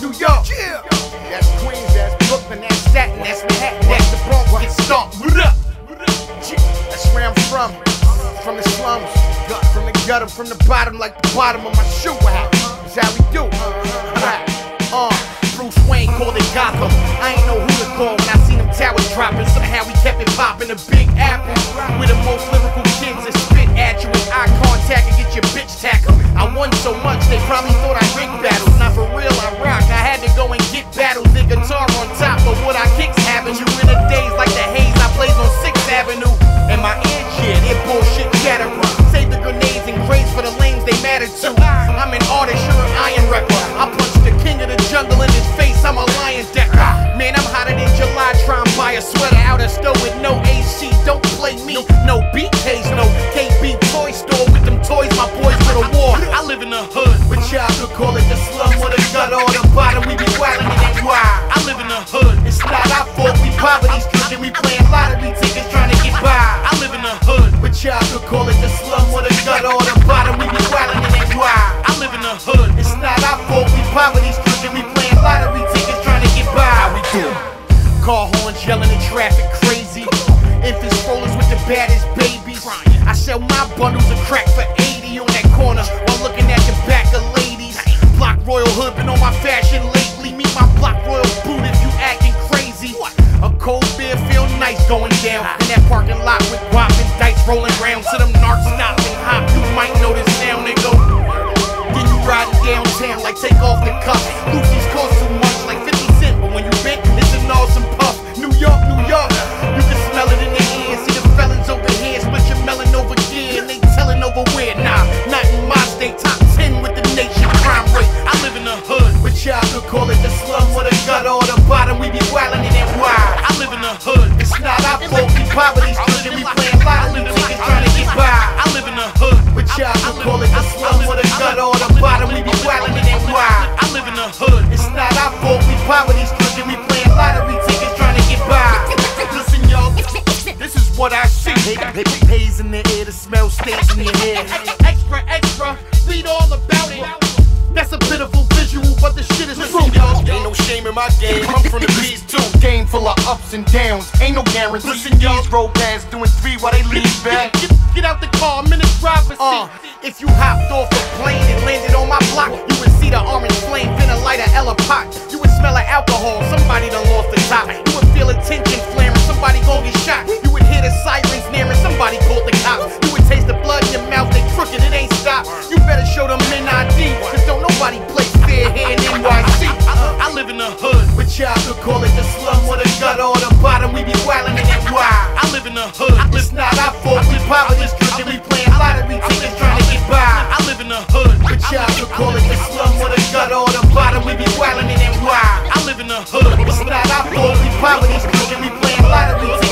New York. Yeah. That's Queens, that's Brooklyn, that's Staten, that's Manhattan, that's the Bronx. Get stomped. What up? That's where I'm from. From the slums, from the gutter, from the bottom, like the bottom of my shoe. That's how we do. Uh, Bruce Wayne called it Gotham. I ain't know who to call when I seen them towers dropping. Somehow we kept it popping. The Big Apple with the most lyrical kids that spit at you with eye contact and get your bitch tackled. I won so much they probably thought I rigged battles. Not for real, I chatter. Save the grenades and grades for the lanes they matter to. I'm an artist, you're an iron rapper. I punch the king of the jungle in his face, I'm a lion decker. Man, I'm hotter than July, try and buy a sweater out of store with no AC. Don't play me, no BKs, no KB toy store with them toys, my boys for the war. I live in the hood, but y'all could call it the slum or the gutter or the bottom. We be wildin' it ain't why. I live in the hood, it's not our fault. We poverty's stricken, we playin' it's not our fault. We poverty stricken, we playin' lottery tickets trying to get by. How we do? Car horns yelling in traffic crazy. Infant strollers with the baddest babies. I sell my bundles of crack for poverty stricken, we playin' lottery tickets trying to get by. I live in the hood, but y'all could call it the slum or the gutter or the bottom. We be wildin' and wide. I live in the hood, it's not our fault. We poverty stricken, we playin' lottery tickets trying to get by. Listen, y'all, this is what I see. Haze in the air, the smell stays in your hair. Extra, extra, read all about my game. I'm from the B's too. Game full of ups and downs. Ain't no guarantee. Listen, y'all. Roll past doing three while they lean back. Get, get out the car, I'm in the driver's seat. Uh, if you hopped off a plane and landed on my block, you would see the orange flame light a Ella pot. You would smell like alcohol. Somebody done lost the top. You would feel live in the hood. It's not our fault. We powerless cause I we playing lottery tickets trying to get by. I live in the hood. But y'all could call it the slum or the gutter or the bottom. We be wildin' and wild. I live in the hood. It's not our fault. We powerless cause we playing lottery tickets.